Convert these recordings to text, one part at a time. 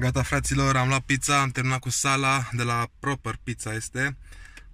Gata fraților, am luat pizza, am terminat cu sala de la Proper Pizza este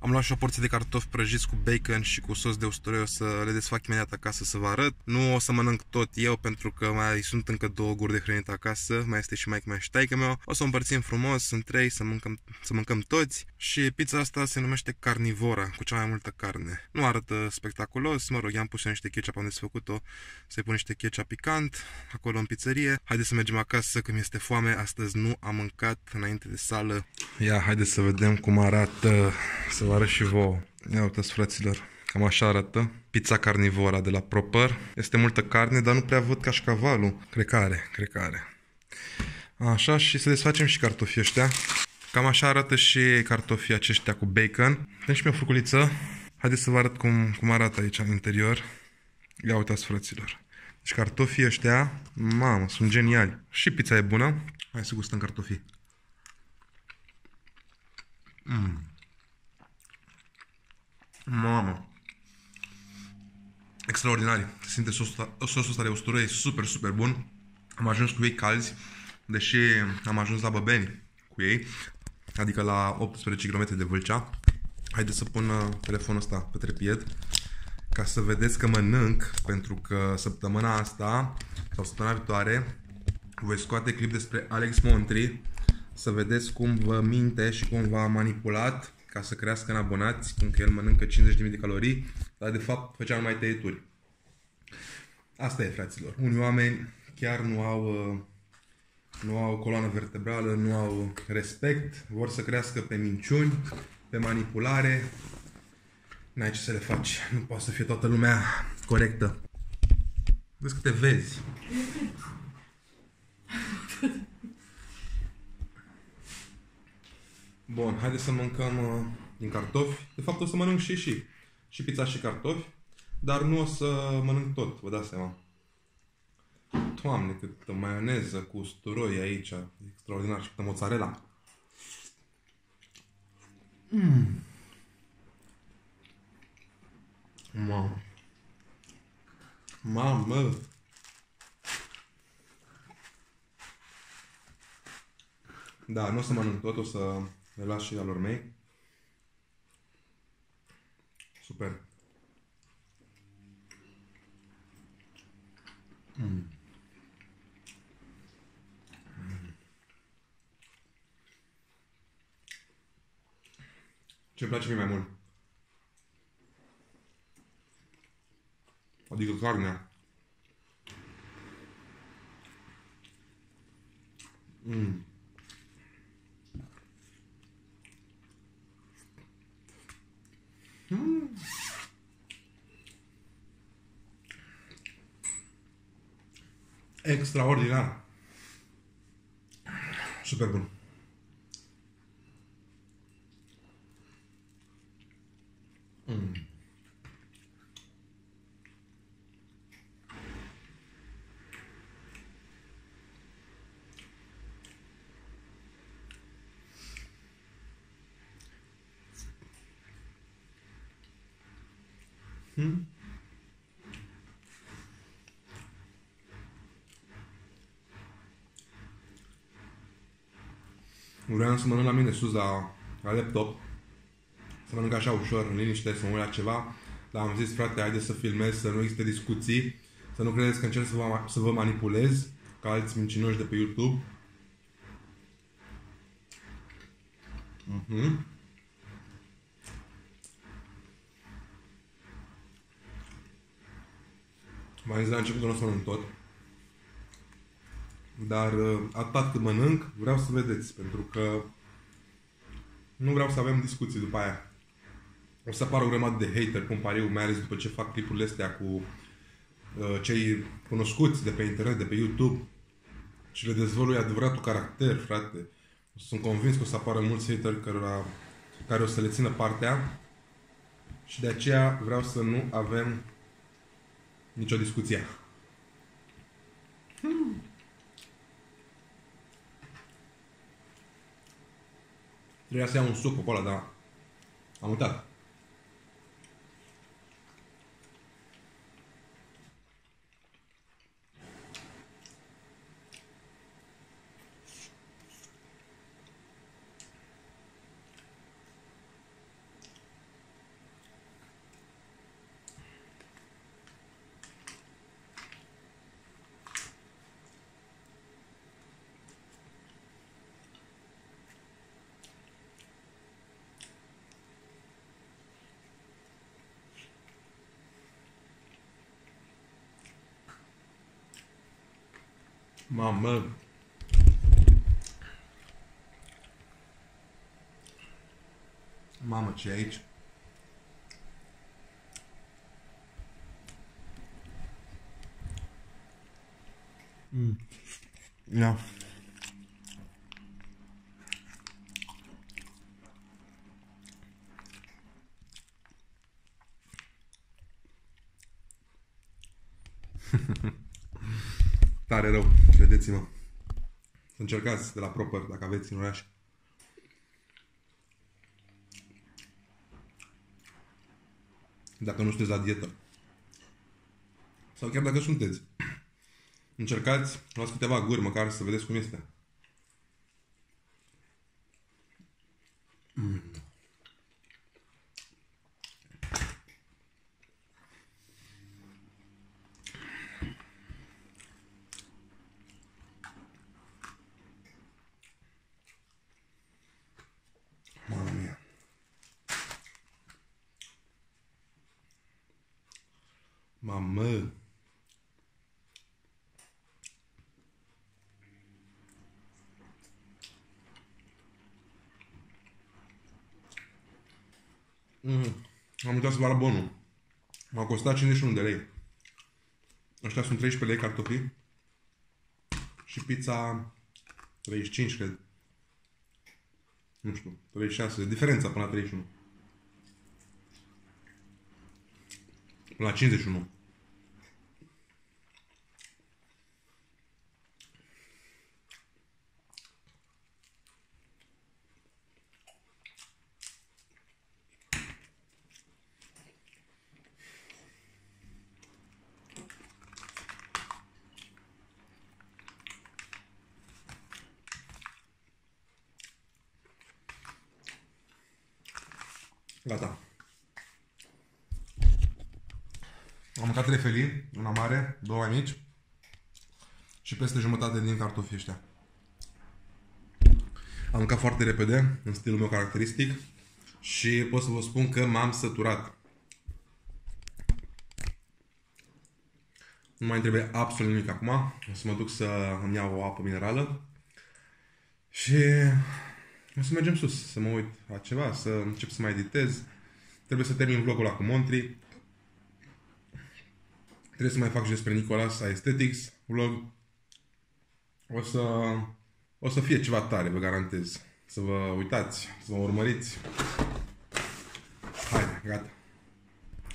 am luat și o porție de cartofi prăjiți cu bacon și cu sos de usturoi, o să le desfac imediat acasă să vă arăt. Nu o să mănânc tot eu pentru că mai sunt încă două guri de hrănit acasă, mai este și mai mea și taică meu. O să o împărțim frumos în trei să mâncăm, să mâncăm toți și pizza asta se numește carnivora, cu cea mai multă carne. Nu arată spectaculos, mă rog, i-am pus niște ketchup, am desfăcut-o, să-i pun niște ketchup picant acolo în pizzerie. Haideți să mergem acasă că mi-este foame, astăzi nu am mâncat înainte de sală. Ia, haideți să vedem cum arată, să vă arăt și vouă. Ia uitați, fraților. Cam așa arată. Pizza carnivora de la Proper. Este multă carne, dar nu prea văd cașcavalul. Cred că are, cred că are. Așa, și să desfacem și cartofii ăștia. Cam așa arată și cartofii aceștia cu bacon. Dăm și mi o furculiță. Haideți să vă arăt cum, cum arată aici în interior. Ia uitați, fraților. Deci cartofii ăștia, mamă, sunt geniali. Și pizza e bună. Hai să gustăm cartofii. Mmm. Mamă. Extraordinari. Se simte sosul, sosul ăsta de usturoi super, super bun. Am ajuns cu ei calzi, deși am ajuns la Băbeni cu ei, adică la 18 km de Vâlcea. Haideți să pun uh, telefonul ăsta pe trepied ca să vedeți că mănânc, pentru că săptămâna asta sau săptămâna viitoare voi scoate clip despre Alex Montri să vedeți cum vă minte și cum v-a manipulat ca să crească în abonați, cum că el mănâncă 50.000 de calorii, dar de fapt făcea numai tăieturi. Asta e, fraților. Unii oameni chiar nu au, uh, nu au coloană vertebrală, nu au respect, vor să crească pe minciuni, pe manipulare. N-ai ce să le faci. Nu poate să fie toată lumea corectă. Vezi că te vezi. Bun, haideți să mâncăm uh, din cartofi. De fapt o să mănânc și și. Și pizza și cartofi. Dar nu o să mănânc tot, vă dați seama. Doamne, câtă maioneză cu usturoi aici. Extraordinar. Și câtă mozzarella. Mm. Mamă. Mamă. Da, nu o să mănânc tot, o să le las și alor mei. Super. Mm. Ce-mi place mie mai mult? Adică. Extraordinar. Super bun. Mm. Hmm? Vreau să mănânc la mine sus la, la laptop, să mănânc așa ușor, în liniște, să mă uit la ceva, dar am zis, frate, haide să filmez, să nu existe discuții, să nu credeți că încerc să vă, să vă manipulez, ca alți mincinoși de pe YouTube. Mhm. M-am zis la început că nu o să mănânc tot. Dar uh, atât cât mănânc, vreau să vedeți, pentru că nu vreau să avem discuții după aia. O să apară o grămadă de hater, cum pariu, mai ales după ce fac clipurile astea cu uh, cei cunoscuți de pe internet, de pe YouTube și le dezvălui adevăratul caracter, frate. Sunt convins că o să apară mulți hateri care, care o să le țină partea și de aceea vreau să nu avem nicio discuție. Hmm. Trebuia să iau un suc pe acolo, dar am uitat. Mamă. Mamă, ce e aici? Mm. Ia. Tare rău, credeți-mă. Să încercați de la Proper, dacă aveți în oraș. Dacă nu sunteți la dietă. Sau chiar dacă sunteți. Încercați, luați câteva guri măcar să vedeți cum este. Mm. Mamma mia. Mamă. Mm. Am uitat să vă arăt bonul. M-a costat 51 de lei. Ăștia sunt 13 lei cartofi. Și pizza 35, cred. Nu știu, 36. Diferența până la 31. Până la 51. Gata. Am mâncat trei felii, una mare, două mai mici și peste jumătate din cartofii ăștia. Am mâncat foarte repede, în stilul meu caracteristic și pot să vă spun că m-am săturat. Nu mai trebuie absolut nimic acum. O să mă duc să îmi iau o apă minerală și o să mergem sus, să mă uit la ceva, să încep să mai editez. Trebuie să termin vlogul ăla cu Montri. Trebuie să mai fac și despre Nicolas Aesthetics vlog. O să, o să fie ceva tare, vă garantez. Să vă uitați, să vă urmăriți. Haide, gata.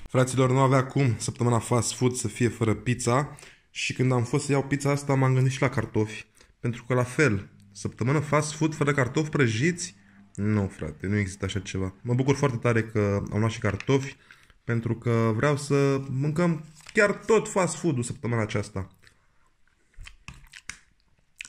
Fraților, nu avea cum săptămâna fast food să fie fără pizza și când am fost să iau pizza asta m-am gândit și la cartofi. Pentru că la fel, Săptămână fast food fără cartofi prăjiți? Nu, frate, nu există așa ceva. Mă bucur foarte tare că am luat și cartofi, pentru că vreau să mâncăm chiar tot fast food-ul săptămâna aceasta.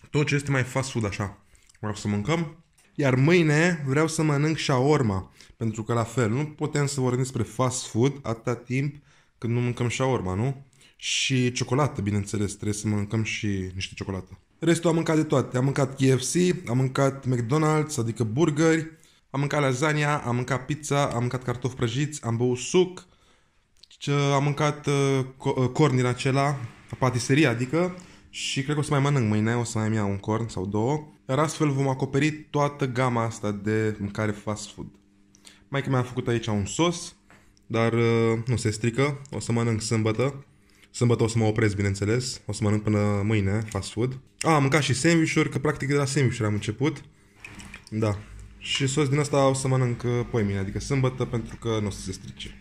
Tot ce este mai fast food așa. Vreau să mâncăm. Iar mâine vreau să mănânc shawarma, pentru că la fel, nu putem să vorbim despre fast food atâta timp când nu mâncăm shawarma, nu? Și ciocolată, bineînțeles, trebuie să mâncăm și niște ciocolată. Restul am mâncat de toate. Am mâncat KFC, am mâncat McDonald's, adică burgeri, am mâncat lasagna, am mâncat pizza, am mâncat cartofi prăjiți, am băut suc, am mâncat uh, uh, corn din acela, patiserie, adică, și cred că o să mai mănânc mâine, o să mai iau un corn sau două. Iar astfel vom acoperi toată gama asta de mâncare fast food. Mai că mi-a făcut aici un sos, dar uh, nu se strică, o să mănânc sâmbătă. Sâmbătă o să mă opresc, bineînțeles. O să mănânc până mâine fast food. A, am mâncat și sandwich că practic de la sandwich am început. Da. Și sos din asta o să mănânc uh, poi mine, adică sâmbătă, pentru că nu o să se strice.